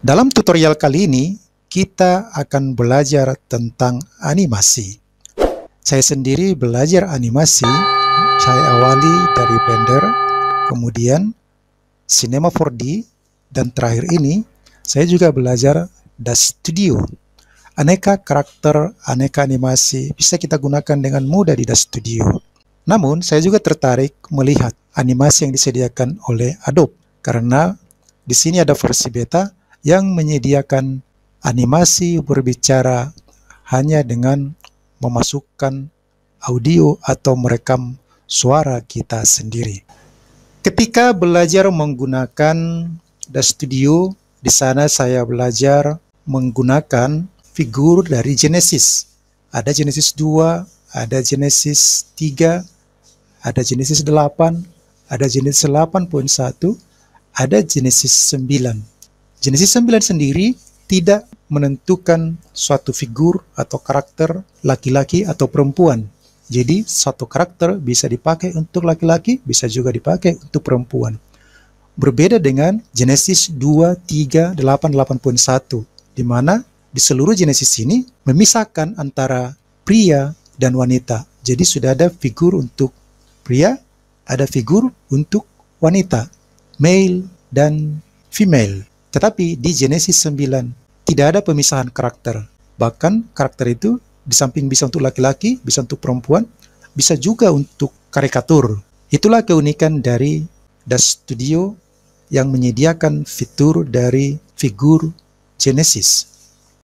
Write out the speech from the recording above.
Dalam tutorial kali ini, kita akan belajar tentang animasi. Saya sendiri belajar animasi, saya awali dari Blender, kemudian Cinema 4D, dan terakhir ini, saya juga belajar Dash Studio. Aneka karakter, aneka animasi bisa kita gunakan dengan mudah di Dash Studio. Namun, saya juga tertarik melihat animasi yang disediakan oleh Adobe, karena di sini ada versi beta yang menyediakan animasi berbicara hanya dengan memasukkan audio atau merekam suara kita sendiri. Ketika belajar menggunakan The Studio, di sana saya belajar menggunakan figur dari Genesis. Ada Genesis 2, ada Genesis 3, ada Genesis 8, ada Genesis 8.1, ada Genesis 9. Genesis 9 sendiri tidak menentukan suatu figur atau karakter laki-laki atau perempuan. Jadi suatu karakter bisa dipakai untuk laki-laki, bisa juga dipakai untuk perempuan. Berbeda dengan Genesis 2, 3, 8, 8.1, di mana di seluruh Genesis ini memisahkan antara pria dan wanita. Jadi sudah ada figur untuk pria, ada figur untuk wanita, male dan female. Tetapi di Genesis 9 tidak ada pemisahan karakter. Bahkan karakter itu di samping bisa untuk laki-laki, bisa untuk perempuan, bisa juga untuk karikatur. Itulah keunikan dari Dash Studio yang menyediakan fitur dari figur Genesis.